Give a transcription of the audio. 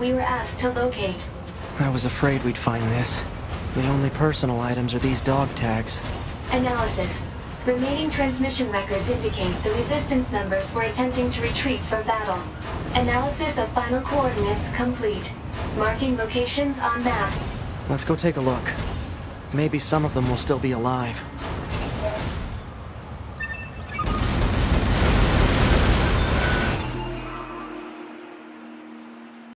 we were asked to locate. I was afraid we'd find this. The only personal items are these dog tags. Analysis. Remaining transmission records indicate the Resistance members were attempting to retreat from battle. Analysis of final coordinates complete. Marking locations on map. Let's go take a look. Maybe some of them will still be alive.